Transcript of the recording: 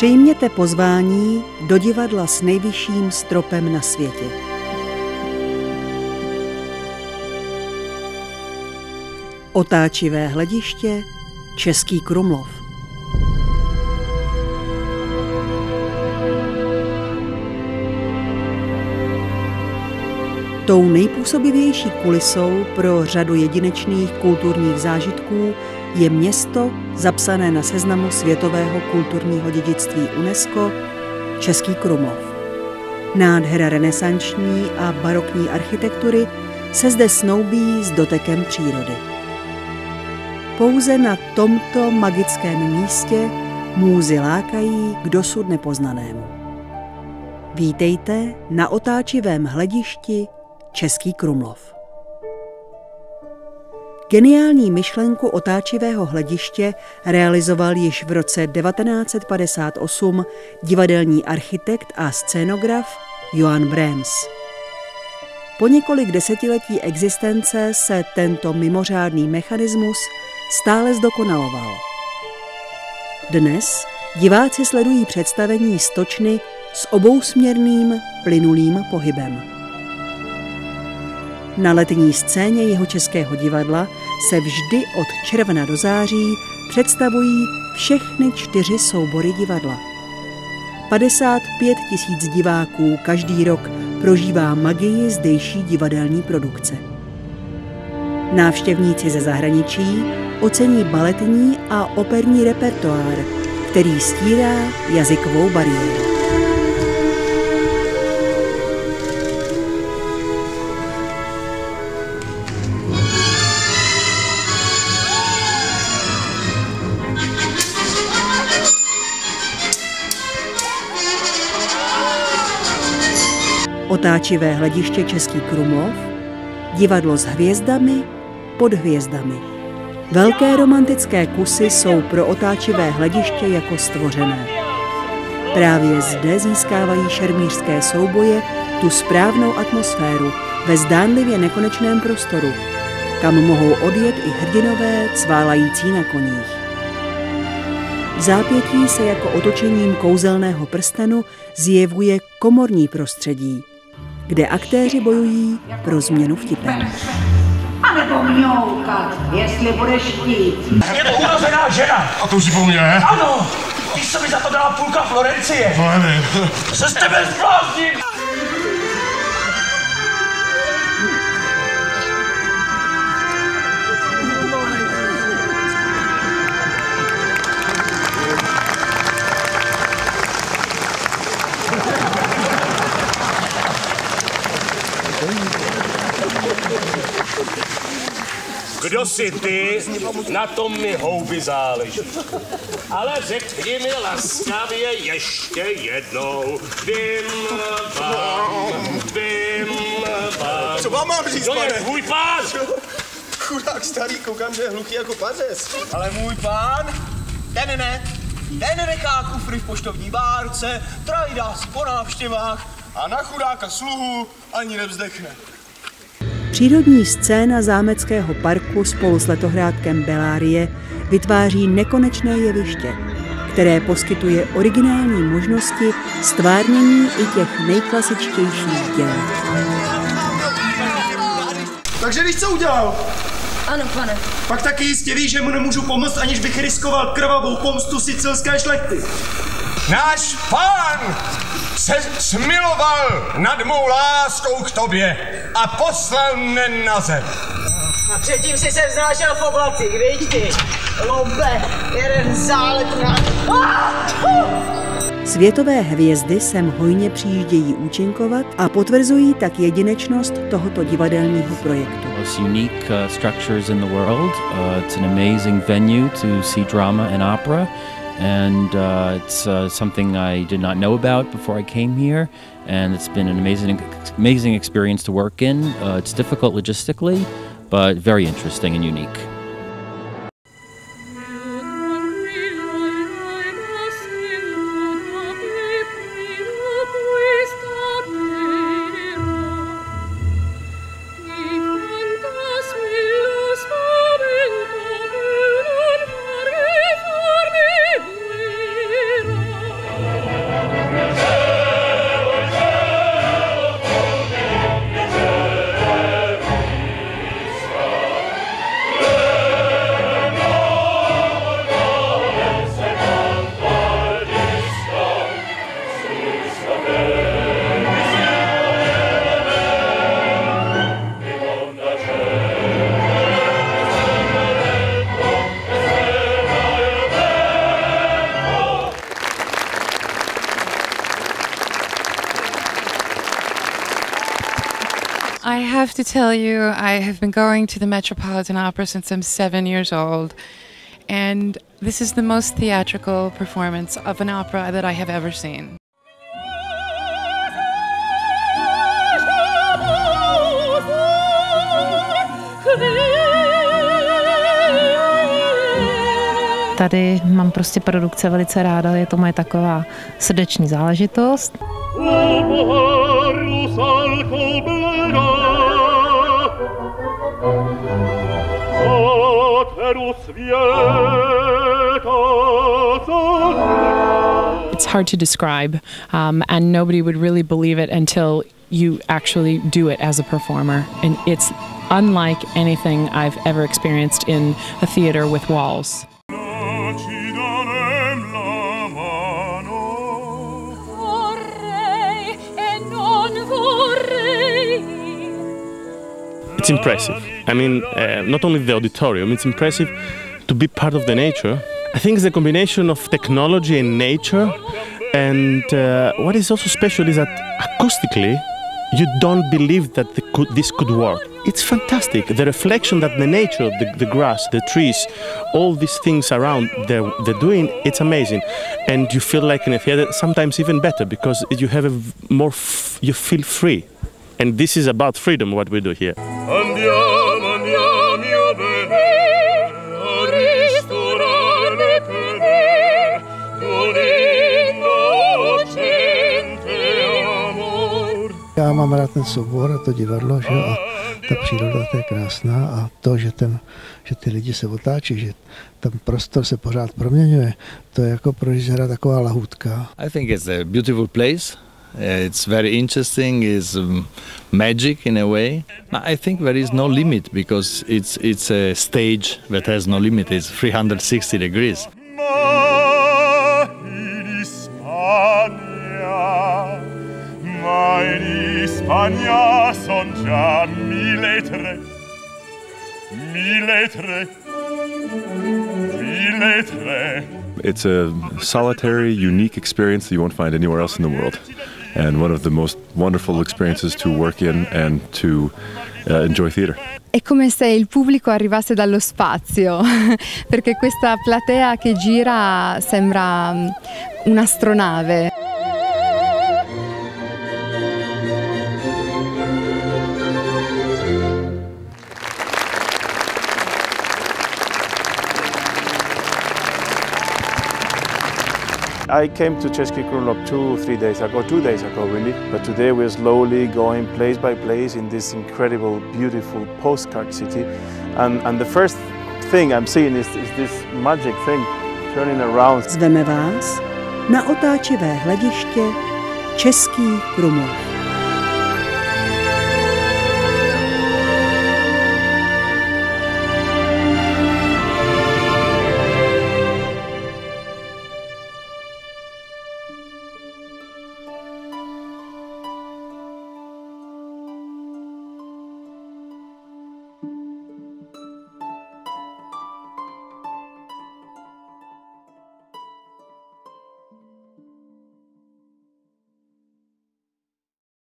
Přijměte pozvání do divadla s nejvyšším stropem na světě. Otáčivé hlediště Český Krumlov. Tou nejpůsobivější kulisou pro řadu jedinečných kulturních zážitků je město zapsané na seznamu světového kulturního dědictví UNESCO Český Krumlov. Nádhera renesanční a barokní architektury se zde snoubí s dotekem přírody. Pouze na tomto magickém místě můzy lákají k dosud nepoznanému. Vítejte na otáčivém hledišti Český Krumlov. Geniální myšlenku otáčivého hlediště realizoval již v roce 1958 divadelní architekt a scénograf Johan Brems. Po několik desetiletí existence se tento mimořádný mechanismus stále zdokonaloval. Dnes diváci sledují představení stočny s obousměrným plynulým pohybem. Na letní scéně jeho českého divadla se vždy od června do září představují všechny čtyři soubory divadla. 55 tisíc diváků každý rok prožívá magii zdejší divadelní produkce. Návštěvníci ze zahraničí ocení baletní a operní repertoár, který stírá jazykovou bariéru. Otáčivé hlediště Český Krumlov, divadlo s hvězdami pod hvězdami. Velké romantické kusy jsou pro otáčivé hlediště jako stvořené. Právě zde získávají šermířské souboje tu správnou atmosféru ve zdánlivě nekonečném prostoru, kam mohou odjet i hrdinové cválající na koních. V zápětí se jako otočením kouzelného prstenu zjevuje komorní prostředí, kde aktéři bojují pro změnu vtipem. A nebo mňoukat, jestli budeš chtít. Je to urozená žena. A to už si po mně? Ano, víš, co mi za to dala půlka Florencie? Nevím. Se z tebe zblázním. Kdo jsi ty? Na tom mi houby záleží. Ale řekni mi laskavě ještě jednou. Vím vám, vím vám. Co vám mám říct, Kdo je pane? tvůj pán? Chudák starý, koukám, že je hluchý jako pařez. Ale můj pán, ten ne, ten nechá kufry v poštovní bárce, trajdá si po návštěvách a na chudáka sluhu ani nevzdechne. Přírodní scéna zámeckého parku spolu s letohrádkem Belárie vytváří nekonečné jeviště, které poskytuje originální možnosti stvárnění i těch nejklasičtějších děl. Takže víš, co udělal? Ano, pane. Pak taky jistě víš, že mu nemůžu pomoct, aniž bych riskoval krvavou pomstu sicilské šlechty. Náš pán se smiloval nad mou láskou k tobě a poslal mne na zem. A předtím si se vznášel v oblacích, viď ty? Lobe, jeden zálet na... Světové hvězdy sem hojně přijíždějí účinkovat a potvrzují tak jedinečnost tohoto divadelního projektu. most unique uh, structures in the world. Uh, it's an amazing venue to see drama and opera, and uh, it's uh, something I did not know about before I came here. And it's been an amazing, amazing experience to work in. Uh, it's difficult logistically, but very interesting and unique. Have to tell you, I have been going to the Metropolitan Opera since I'm seven years old, and this is the most theatrical performance of an opera that I have ever seen. Tady mám prostě produkce velice ráda, je to moje taková srdeční záležitost. It's hard to describe, um, and nobody would really believe it until you actually do it as a performer. And it's unlike anything I've ever experienced in a theater with walls. It's impressive. I mean, uh, not only the auditorium, it's impressive to be part of the nature. I think it's a combination of technology and nature. And uh, what is also special is that acoustically, you don't believe that could, this could work. It's fantastic. The reflection that the nature, the, the grass, the trees, all these things around they're, they're doing, it's amazing. And you feel like in a theater, sometimes even better because you have a more, you feel free. And this is about freedom, what we do here. Andiamo, andiamo, mio bene, a ristorare per con innocente amor. Já mám rád ten soubor a to divadlo, že a ta příroda to je krásná a to, že, ten, že ty lidi se otáčí, že ten prostor se pořád proměňuje, to je jako pro režiséra taková lahůdka. I think it's a beautiful place. Uh, It's very interesting. It's um, magic in a way. I think there is no limit because it's it's a stage that has no limit. It's 360 degrees. In Spagna, ma in Spagna son già mille tre, mille tre, mille tre. It's a solitary, unique experience that you won't find anywhere else in the world. And one of the most wonderful experiences to work in and to uh, enjoy theater. È come se il pubblico arrivasse dallo spazio, perché questa platea che gira sembra mm, un'astronave. I came to Český Krumlov two, three days ago, two days ago really, but today we're slowly going place by place in this incredible, beautiful postcard city. And, and the first thing I'm seeing is, is this magic thing turning around. Zveme vás na otáčivé hlediště Český Krumlov.